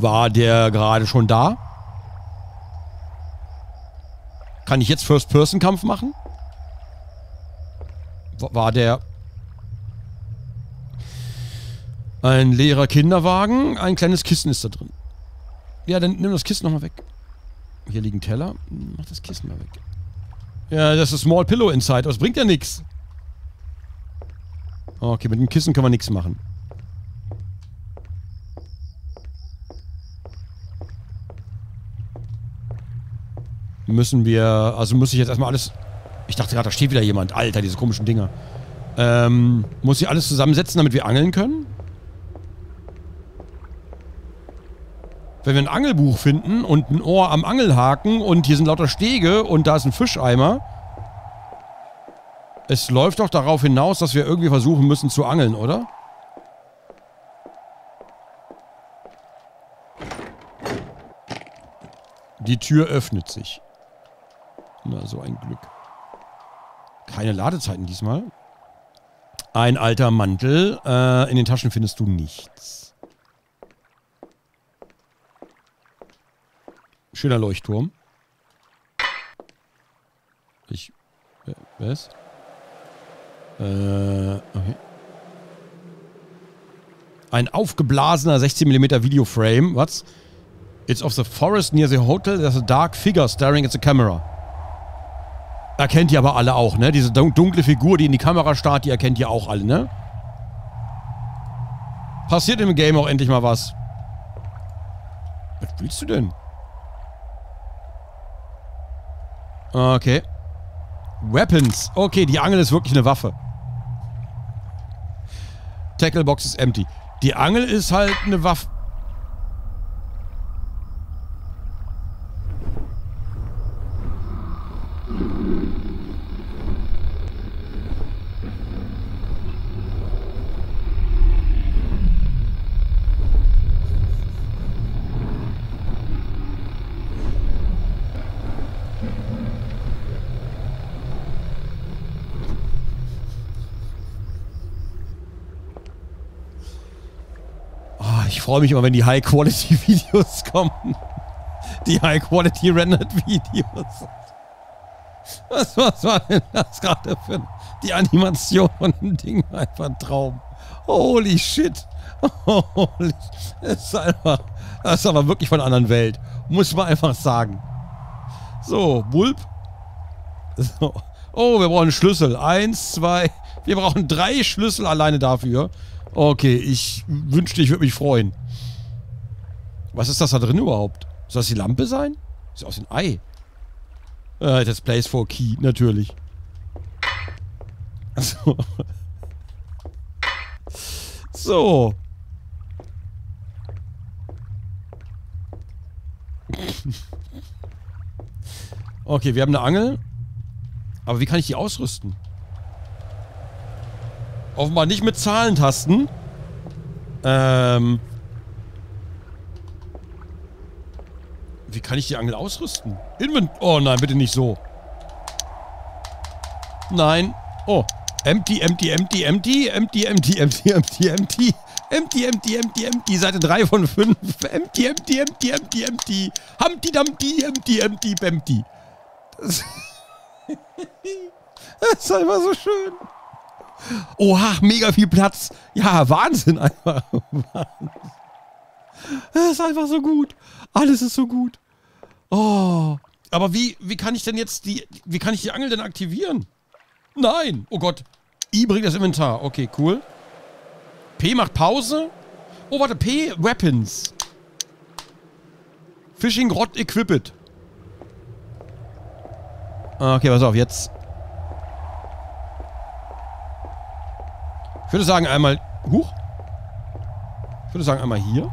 War der gerade schon da? Kann ich jetzt First-Person-Kampf machen? War der... Ein leerer Kinderwagen, ein kleines Kissen ist da drin. Ja, dann nimm das Kissen nochmal weg. Hier liegen Teller. Mach das Kissen mal weg. Ja, das ist Small Pillow Inside. Das bringt ja nichts. Okay, mit dem Kissen können wir nichts machen. Müssen wir... Also muss ich jetzt erstmal alles... Ich dachte gerade, da steht wieder jemand. Alter, diese komischen Dinger. Ähm, muss ich alles zusammensetzen, damit wir angeln können? Wenn wir ein Angelbuch finden und ein Ohr am Angelhaken und hier sind lauter Stege und da ist ein Fischeimer. Es läuft doch darauf hinaus, dass wir irgendwie versuchen müssen zu angeln, oder? Die Tür öffnet sich. Na, so ein Glück. Keine Ladezeiten diesmal. Ein alter Mantel. Äh, in den Taschen findest du nichts. Schöner Leuchtturm. Ich... Was? Äh, okay. Ein aufgeblasener 16mm Videoframe. Was? It's of the forest near the hotel. There's a dark figure staring at the camera. Erkennt ihr aber alle auch, ne? Diese dunkle Figur, die in die Kamera starrt, die erkennt ihr auch alle, ne? Passiert im Game auch endlich mal was. Was willst du denn? Okay. Weapons. Okay, die Angel ist wirklich eine Waffe. Tacklebox ist empty. Die Angel ist halt eine Waffe. Freue mich immer, wenn die High-Quality-Videos kommen. Die High-Quality-Rendered-Videos. Was, was war denn das gerade für die Animation von dem Ding? Einfach ein Traum. Holy shit. Holy das ist einfach, das ist aber wirklich von einer anderen Welt. Muss man einfach sagen. So, Wulp. So. Oh, wir brauchen einen Schlüssel. Eins, zwei. Wir brauchen drei Schlüssel alleine dafür. Okay, ich wünschte, ich würde mich freuen. Was ist das da drin überhaupt? Soll das die Lampe sein? Sieht aus wie ein Ei. Äh, das Place for Key, natürlich. Achso. So. okay, wir haben eine Angel. Aber wie kann ich die ausrüsten? Offenbar nicht mit Zahlentasten. Ähm. Wie kann ich die Angel ausrüsten? Invent... Oh nein, bitte nicht so. Nein. Oh. Empty, empty, empty, empty, empty, empty, empty, empty, empty. Empty, empty, empty, empty. Seite 3 von 5. Empty, empty, empty, empty, empty. Humpty, dumpty, empty, empty, empty. Das, das ist einfach so schön. Oha, mega viel Platz. Ja, Wahnsinn einfach. Das ist einfach so gut. Alles ist so gut. Oh. Aber wie, wie kann ich denn jetzt die, wie kann ich die Angel denn aktivieren? Nein. Oh Gott. I bringt das Inventar. Okay, cool. P macht Pause. Oh, warte. P, Weapons. Fishing Rod Equipped. Okay, pass auf. Jetzt Ich würde sagen einmal... Huch. Ich würde sagen einmal hier.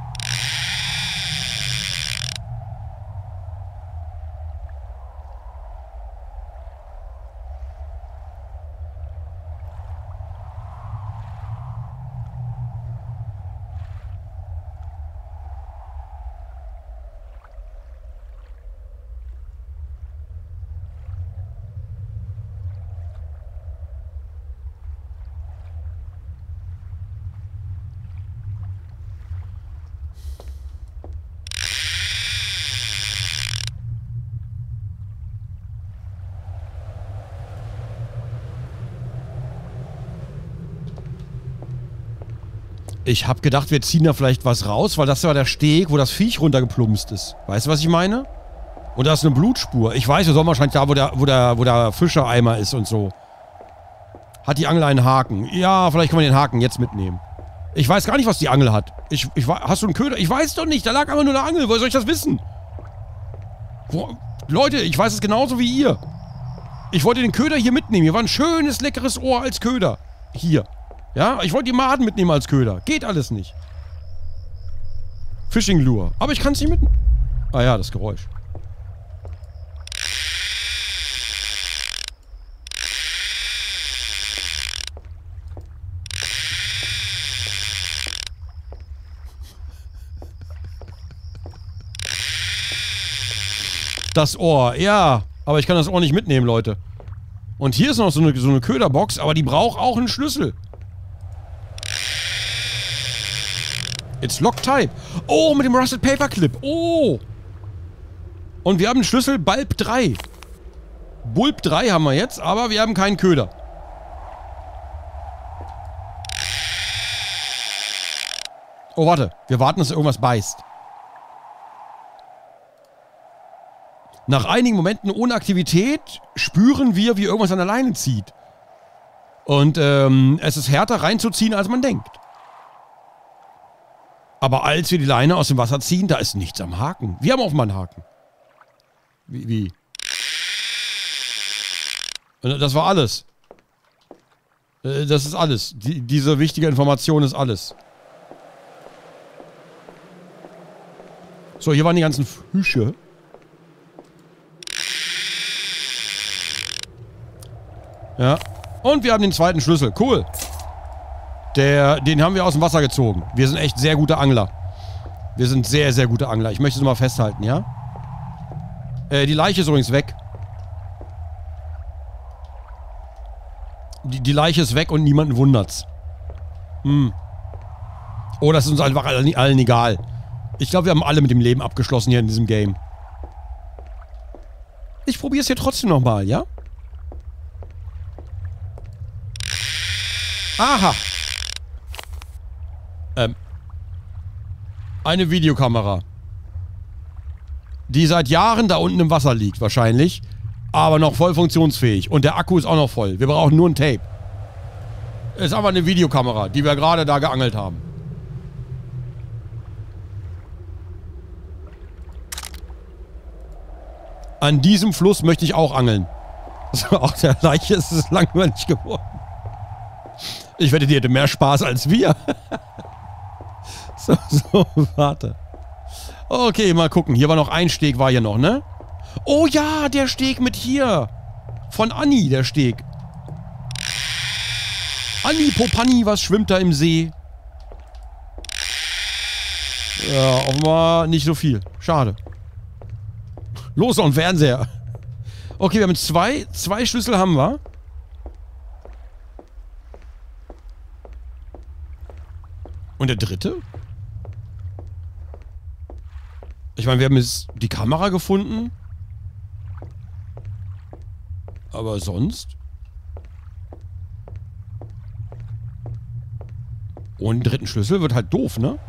Ich habe gedacht, wir ziehen da vielleicht was raus, weil das war der Steg, wo das Viech runtergeplumpst ist. Weißt du, was ich meine? Und da ist eine Blutspur. Ich weiß, wir sollen wahrscheinlich da, wo der, wo der, wo der Fischereimer ist und so. Hat die Angel einen Haken? Ja, vielleicht können wir den Haken jetzt mitnehmen. Ich weiß gar nicht, was die Angel hat. Ich, ich, hast du einen Köder? Ich weiß doch nicht. Da lag einfach nur eine Angel. Woher soll ich das wissen? Wo, Leute, ich weiß es genauso wie ihr. Ich wollte den Köder hier mitnehmen. Hier war ein schönes, leckeres Ohr als Köder. Hier. Ja, ich wollte die Maden mitnehmen als Köder. Geht alles nicht. Fishing Lure. Aber ich kann es nicht mitnehmen. Ah ja, das Geräusch. Das Ohr, ja. Aber ich kann das Ohr nicht mitnehmen, Leute. Und hier ist noch so eine, so eine Köderbox, aber die braucht auch einen Schlüssel. It's Lock Type. Oh, mit dem Rusted Paperclip. Oh. Und wir haben einen Schlüssel Bulb 3. Bulb 3 haben wir jetzt, aber wir haben keinen Köder. Oh, warte. Wir warten, dass irgendwas beißt. Nach einigen Momenten ohne Aktivität spüren wir, wie irgendwas an der Leine zieht. Und ähm, es ist härter reinzuziehen, als man denkt. Aber als wir die Leine aus dem Wasser ziehen, da ist nichts am Haken. Wir haben offenbar einen Haken. Wie? wie? Das war alles. Äh, das ist alles. Die, diese wichtige Information ist alles. So, hier waren die ganzen Fische. Ja. Und wir haben den zweiten Schlüssel. Cool. Der, den haben wir aus dem Wasser gezogen. Wir sind echt sehr gute Angler. Wir sind sehr, sehr gute Angler. Ich möchte es mal festhalten, ja? Äh, die Leiche ist übrigens weg. Die, die Leiche ist weg und niemanden wundert's. Hm. Oh, das ist uns einfach allen, allen egal. Ich glaube, wir haben alle mit dem Leben abgeschlossen hier in diesem Game. Ich probiere es hier trotzdem nochmal, ja? Aha. Ähm. Eine Videokamera. Die seit Jahren da unten im Wasser liegt, wahrscheinlich. Aber noch voll funktionsfähig. Und der Akku ist auch noch voll. Wir brauchen nur ein Tape. Ist aber eine Videokamera, die wir gerade da geangelt haben. An diesem Fluss möchte ich auch angeln. Also auch der Leiche ist es langweilig geworden. Ich wette, die hätte mehr Spaß als wir. so, so, warte. Okay, mal gucken. Hier war noch ein Steg, war hier noch, ne? Oh ja, der Steg mit hier. Von Anni, der Steg. Anni Popani, was schwimmt da im See? Ja, offenbar nicht so viel. Schade. Los, ein Fernseher. Okay, wir haben zwei. Zwei Schlüssel haben wir. Und der dritte? Ich meine, wir haben jetzt die Kamera gefunden. Aber sonst? Den dritten Schlüssel wird halt doof, ne?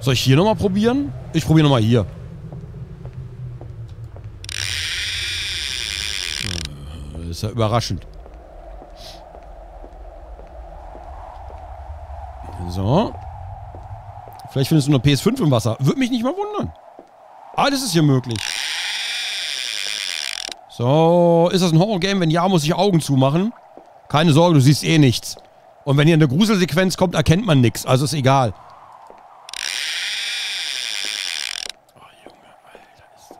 Soll ich hier nochmal probieren? Ich probiere nochmal hier. Das ist ja überraschend. So. Vielleicht findest du eine PS5 im Wasser. Würde mich nicht mal wundern. Alles ist hier möglich. So, ist das ein Horror-Game? Wenn ja, muss ich Augen zumachen. Keine Sorge, du siehst eh nichts. Und wenn hier eine Gruselsequenz kommt, erkennt man nichts. Also ist egal. Oh, Junge, Alter, ist das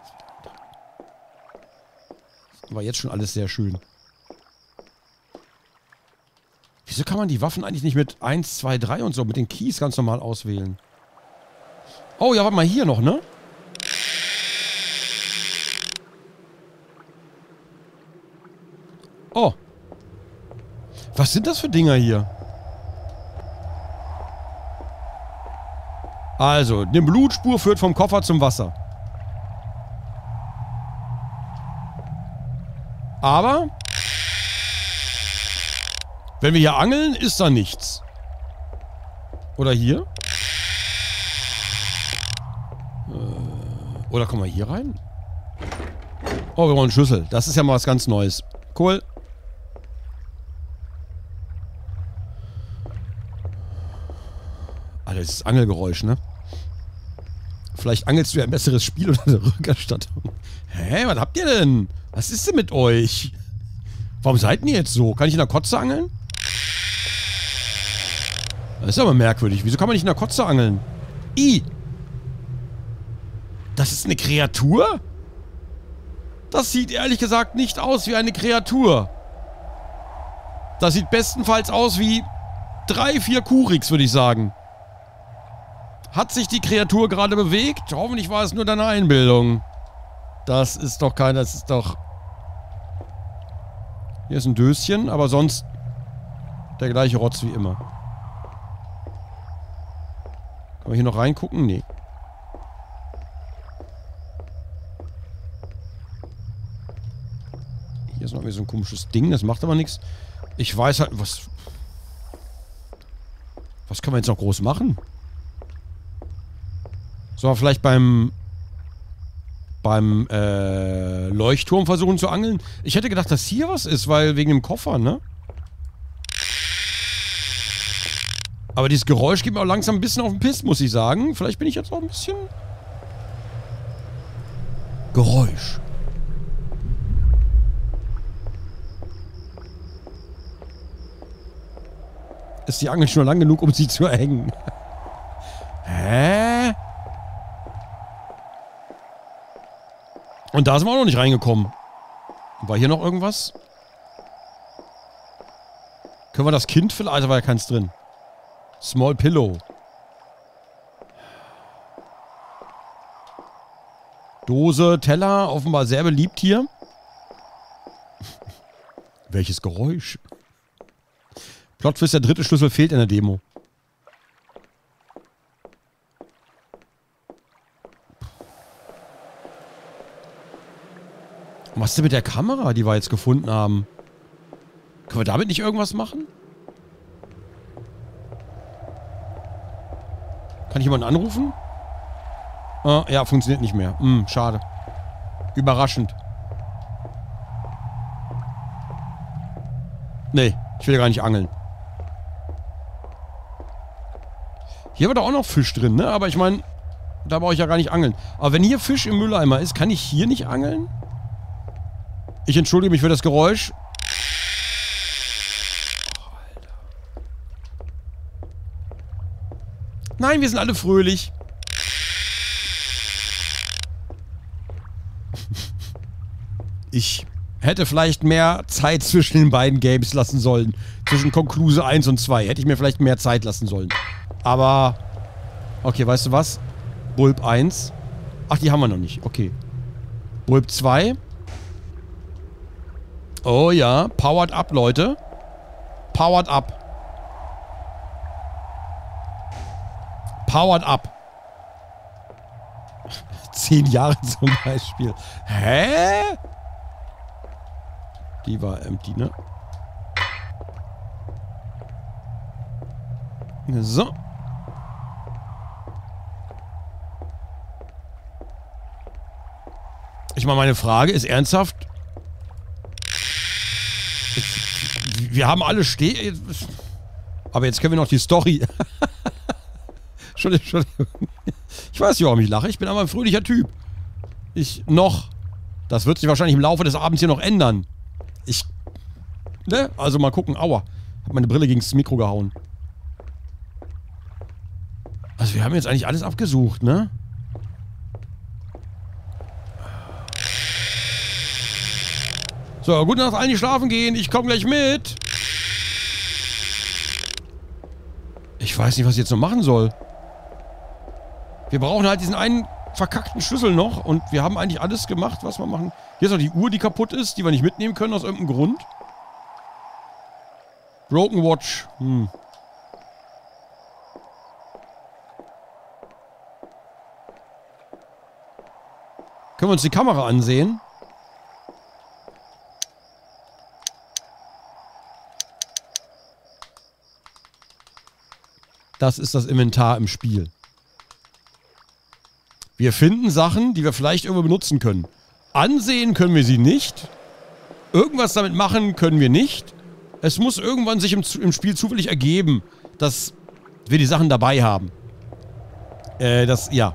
wieder War jetzt schon alles sehr schön. Wieso kann man die Waffen eigentlich nicht mit 1, 2, 3 und so, mit den Keys ganz normal auswählen? Oh, ja, warte mal, hier noch, ne? Oh. Was sind das für Dinger hier? Also, eine Blutspur führt vom Koffer zum Wasser. Aber wenn wir hier angeln, ist da nichts. Oder hier? Oder kommen wir hier rein? Oh, wir brauchen Schlüssel. Das ist ja mal was ganz Neues. Cool. Alter, das ist Angelgeräusch, ne? Vielleicht angelst du ja ein besseres Spiel oder eine Rückerstattung. Hä, was habt ihr denn? Was ist denn mit euch? Warum seid ihr jetzt so? Kann ich in der Kotze angeln? Das ist aber merkwürdig. Wieso kann man nicht in der Kotze angeln? I. Das ist eine Kreatur? Das sieht ehrlich gesagt nicht aus wie eine Kreatur. Das sieht bestenfalls aus wie drei, vier Kuriks, würde ich sagen. Hat sich die Kreatur gerade bewegt? Hoffentlich war es nur deine Einbildung. Das ist doch kein, das ist doch... Hier ist ein Döschen, aber sonst der gleiche Rotz wie immer. Kann man hier noch reingucken? Nee. Irgendwie so ein komisches Ding, das macht aber nichts. Ich weiß halt, was... Was können wir jetzt noch groß machen? Sollen wir vielleicht beim beim äh, Leuchtturm versuchen zu angeln? Ich hätte gedacht, dass hier was ist, weil wegen dem Koffer, ne? Aber dieses Geräusch geht mir auch langsam ein bisschen auf den Piss, muss ich sagen. Vielleicht bin ich jetzt auch ein bisschen... Geräusch. Ist die Angel schon lang genug, um sie zu hängen? Hä? Und da sind wir auch noch nicht reingekommen. War hier noch irgendwas? Können wir das Kind vielleicht... Also war ja keins drin. Small Pillow. Dose, Teller, offenbar sehr beliebt hier. Welches Geräusch? Plotfist, der dritte Schlüssel fehlt in der Demo. Was ist denn mit der Kamera, die wir jetzt gefunden haben? Können wir damit nicht irgendwas machen? Kann ich jemanden anrufen? Ah, ja, funktioniert nicht mehr. Hm, schade. Überraschend. Nee, ich will gar nicht angeln. Hier war doch auch noch Fisch drin, ne? Aber ich meine, da brauche ich ja gar nicht angeln. Aber wenn hier Fisch im Mülleimer ist, kann ich hier nicht angeln? Ich entschuldige mich für das Geräusch. Nein, wir sind alle fröhlich. Ich hätte vielleicht mehr Zeit zwischen den beiden Games lassen sollen. Zwischen Konkluse 1 und 2. Hätte ich mir vielleicht mehr Zeit lassen sollen. Aber... Okay, weißt du was? Bulb 1. Ach, die haben wir noch nicht. Okay. Bulb 2. Oh ja. Powered up, Leute. Powered up. Powered up. Zehn Jahre zum Beispiel. Hä? Die war empty, ne? So. Ich meine, meine Frage ist ernsthaft. Wir haben alle Steh... Aber jetzt kennen wir noch die Story. Entschuldigung, Entschuldigung. Ich weiß nicht, warum ich lache. Ich bin aber ein fröhlicher Typ. Ich noch. Das wird sich wahrscheinlich im Laufe des Abends hier noch ändern. Ich... Ne? Also mal gucken. Aua. Hab meine Brille gegen das Mikro gehauen. Also wir haben jetzt eigentlich alles abgesucht, ne? So, gute Nacht, allen die schlafen gehen. Ich komme gleich mit. Ich weiß nicht, was ich jetzt noch machen soll. Wir brauchen halt diesen einen verkackten Schlüssel noch. Und wir haben eigentlich alles gemacht, was wir machen. Hier ist noch die Uhr, die kaputt ist, die wir nicht mitnehmen können aus irgendeinem Grund. Broken Watch. Hm. Können wir uns die Kamera ansehen? Das ist das Inventar im Spiel. Wir finden Sachen, die wir vielleicht irgendwo benutzen können. Ansehen können wir sie nicht. Irgendwas damit machen können wir nicht. Es muss irgendwann sich im, im Spiel zufällig ergeben, dass wir die Sachen dabei haben. Äh, das, ja.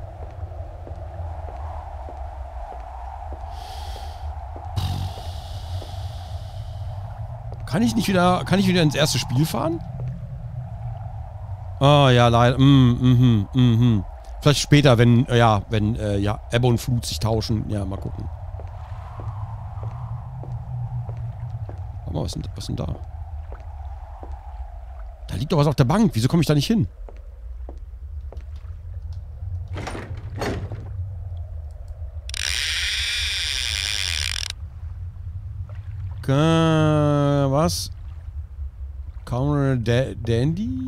Kann ich nicht wieder, kann ich wieder ins erste Spiel fahren? Oh ja, leider. Mm, mhm, mhm. Vielleicht später, wenn, äh, ja, wenn, äh, ja, Ebbe und Flut sich tauschen. Ja, mal gucken. Warte mal, was denn, was denn da? Da liegt doch was auf der Bank. Wieso komme ich da nicht hin? Was? Counter Dandy?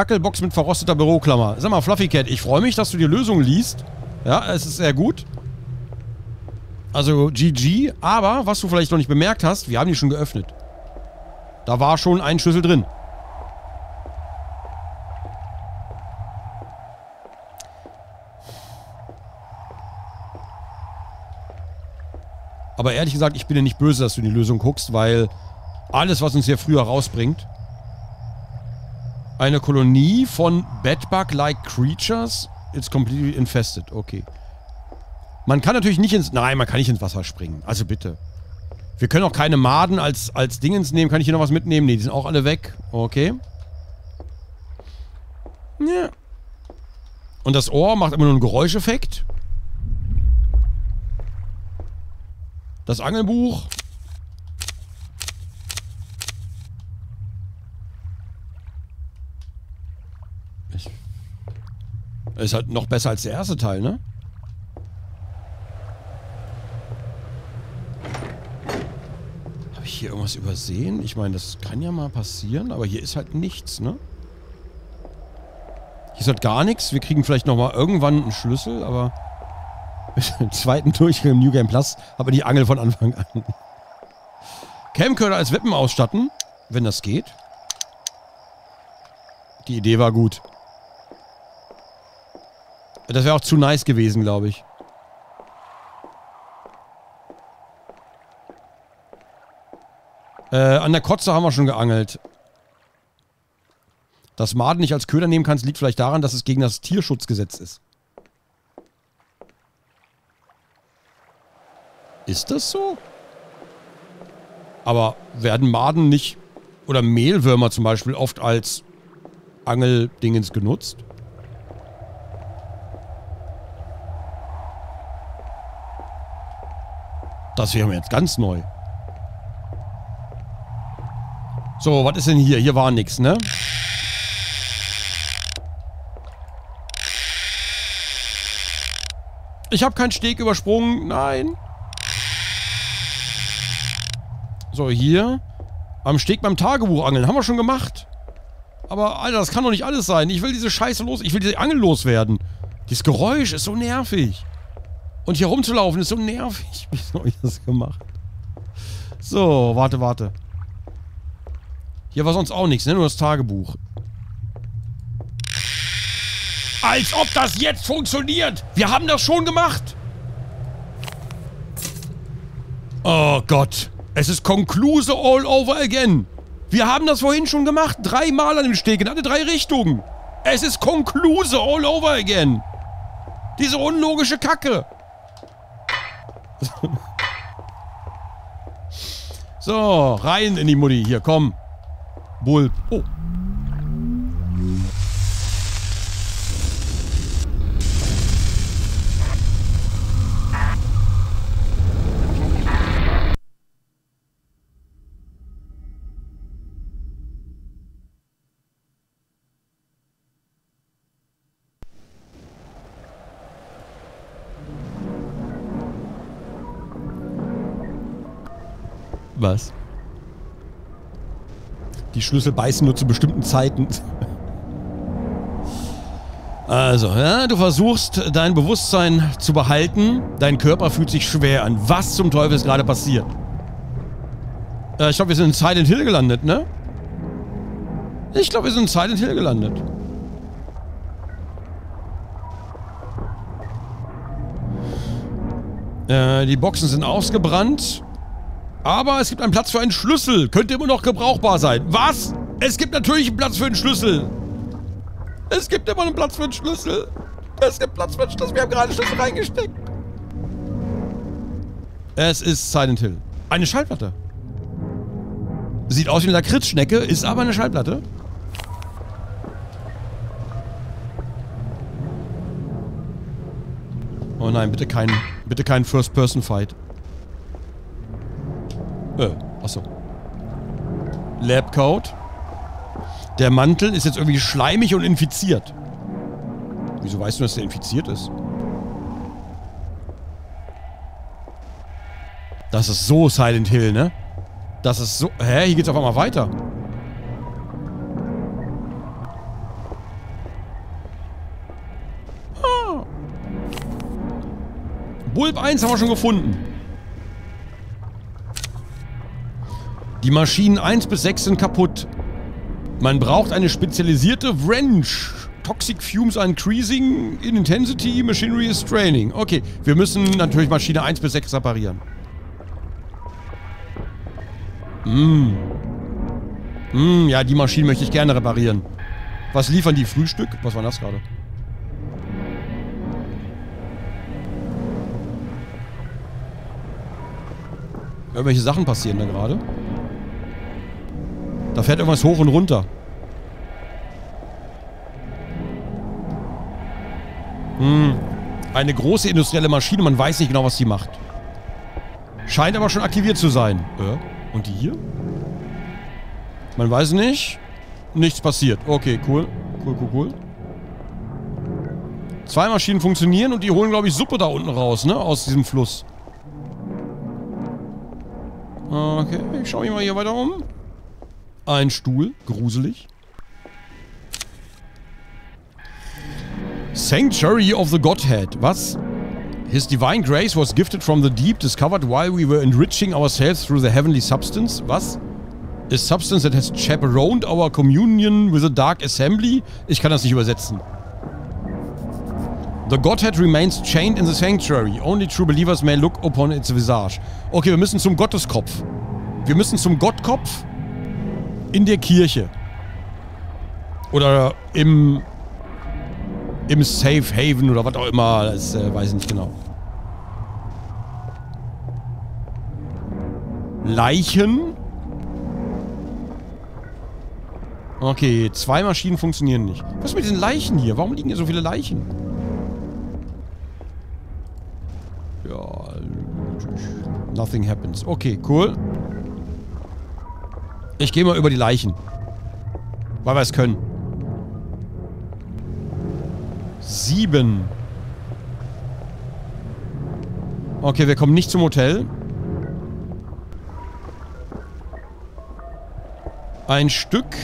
Tackelbox mit verrosteter Büroklammer. Sag mal, Fluffy Cat, ich freue mich, dass du die Lösung liest. Ja, es ist sehr gut. Also GG, aber was du vielleicht noch nicht bemerkt hast, wir haben die schon geöffnet. Da war schon ein Schlüssel drin. Aber ehrlich gesagt, ich bin dir nicht böse, dass du in die Lösung guckst, weil alles, was uns hier früher rausbringt, eine Kolonie von Bedbug-like Creatures is completely infested. Okay. Man kann natürlich nicht ins... Nein, man kann nicht ins Wasser springen. Also bitte. Wir können auch keine Maden als, als Dingens nehmen. Kann ich hier noch was mitnehmen? Ne, die sind auch alle weg. Okay. Ja. Und das Ohr macht immer nur einen Geräuscheffekt. Das Angelbuch. Ist halt noch besser als der erste Teil, ne? Habe ich hier irgendwas übersehen? Ich meine, das kann ja mal passieren, aber hier ist halt nichts, ne? Hier ist halt gar nichts. Wir kriegen vielleicht nochmal irgendwann einen Schlüssel, aber... Im zweiten Durchgang im New Game Plus aber die Angel von Anfang an. Camcorder als Wippen ausstatten, wenn das geht. Die Idee war gut. Das wäre auch zu nice gewesen, glaube ich. Äh, an der Kotze haben wir schon geangelt. Dass Maden nicht als Köder nehmen kannst, liegt vielleicht daran, dass es gegen das Tierschutzgesetz ist. Ist das so? Aber werden Maden nicht oder Mehlwürmer zum Beispiel oft als Angeldingens genutzt? Das wäre mir jetzt ganz neu. So, was ist denn hier? Hier war nichts, ne? Ich habe keinen Steg übersprungen. Nein. So, hier. Am Steg beim Tagebuch angeln. Haben wir schon gemacht. Aber, Alter, das kann doch nicht alles sein. Ich will diese Scheiße los. Ich will diese Angel loswerden. Dieses Geräusch ist so nervig. Und hier rumzulaufen ist so nervig. Wieso habe ich das gemacht? So, warte, warte. Hier war sonst auch nichts, ne? Nur das Tagebuch. Als ob das jetzt funktioniert! Wir haben das schon gemacht! Oh Gott. Es ist Concluse all over again. Wir haben das vorhin schon gemacht. Dreimal an dem Steg in alle drei Richtungen. Es ist Concluse all over again. Diese unlogische Kacke. So, rein in die Mutti. Hier, komm. Bulb. Oh. Was? Die Schlüssel beißen nur zu bestimmten Zeiten. Also, ja, du versuchst dein Bewusstsein zu behalten. Dein Körper fühlt sich schwer an. Was zum Teufel ist gerade passiert? Äh, ich glaube, wir sind in Silent Hill gelandet, ne? Ich glaube, wir sind in Silent Hill gelandet. Äh, die Boxen sind ausgebrannt. Aber es gibt einen Platz für einen Schlüssel. Könnte immer noch gebrauchbar sein. Was? Es gibt natürlich einen Platz für einen Schlüssel. Es gibt immer einen Platz für einen Schlüssel. Es gibt Platz für einen Schlüssel. Wir haben gerade einen Schlüssel reingesteckt. Es ist Silent Hill. Eine Schallplatte. Sieht aus wie eine Lakritzschnecke, ist aber eine Schallplatte. Oh nein, bitte kein, bitte kein First-Person-Fight. Äh, achso. Labcode. Der Mantel ist jetzt irgendwie schleimig und infiziert. Wieso weißt du, dass der infiziert ist? Das ist so Silent Hill, ne? Das ist so... Hä? Hier geht's auf einmal weiter. Ah. Bulb 1 haben wir schon gefunden. Die Maschinen 1 bis 6 sind kaputt. Man braucht eine spezialisierte Wrench. Toxic Fumes are increasing in intensity, machinery is straining. Okay, wir müssen natürlich Maschine 1 bis 6 reparieren. Hm. Hm, ja, die Maschine möchte ich gerne reparieren. Was liefern die? Frühstück? Was war das gerade? Irgendwelche Sachen passieren da gerade. Da fährt irgendwas hoch und runter. Hm. Eine große industrielle Maschine, man weiß nicht genau, was sie macht. Scheint aber schon aktiviert zu sein. Äh? Und die hier? Man weiß nicht. Nichts passiert. Okay, cool. Cool, cool, cool. Zwei Maschinen funktionieren und die holen, glaube ich, Suppe da unten raus, ne? Aus diesem Fluss. Okay, ich schaue mich mal hier weiter um. Ein Stuhl. Gruselig. Sanctuary of the Godhead. Was? His divine grace was gifted from the deep, discovered while we were enriching ourselves through the heavenly substance. Was? A substance that has chaperoned our communion with a dark assembly? Ich kann das nicht übersetzen. The Godhead remains chained in the sanctuary. Only true believers may look upon its visage. Okay, wir müssen zum Gotteskopf. Wir müssen zum Gottkopf in der Kirche. Oder im im Safe Haven oder was auch immer. Das äh, weiß ich nicht genau. Leichen. Okay, zwei Maschinen funktionieren nicht. Was ist mit diesen Leichen hier? Warum liegen hier so viele Leichen? Ja, nothing happens. Okay, cool. Ich gehe mal über die Leichen. Weil wir es können. Sieben. Okay, wir kommen nicht zum Hotel. Ein Stück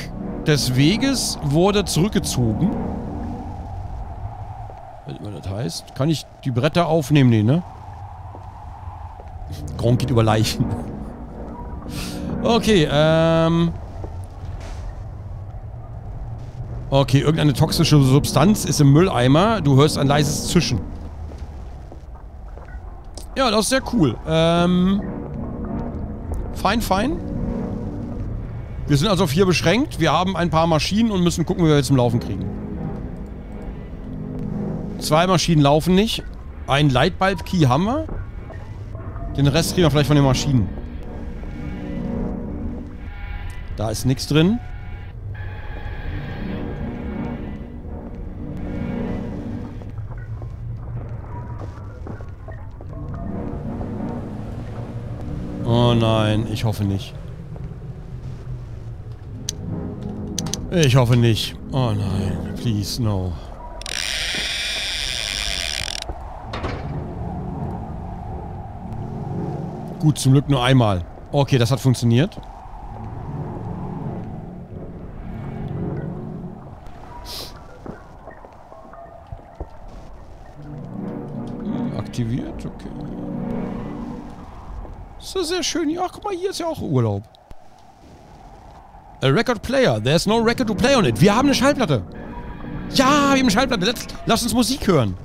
des Weges wurde zurückgezogen. Was das heißt? Kann ich die Bretter aufnehmen? Nee, ne? Gronk geht über Leichen. Okay, ähm... Okay, irgendeine toxische Substanz ist im Mülleimer. Du hörst ein leises Zischen. Ja, das ist sehr cool. Ähm... Fein, fein. Wir sind also auf hier beschränkt. Wir haben ein paar Maschinen und müssen gucken, wie wir jetzt zum Laufen kriegen. Zwei Maschinen laufen nicht. Ein Lightbulb-Key haben wir. Den Rest kriegen wir vielleicht von den Maschinen. Da ist nichts drin. Oh nein, ich hoffe nicht. Ich hoffe nicht. Oh nein, please, no. Gut, zum Glück nur einmal. Okay, das hat funktioniert. Sehr schön. Ja, guck mal, hier ist ja auch Urlaub. A record player. There's no record to play on it. Wir haben eine Schallplatte. Ja, wir haben eine Schallplatte. Lass, lass uns Musik hören.